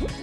えっ?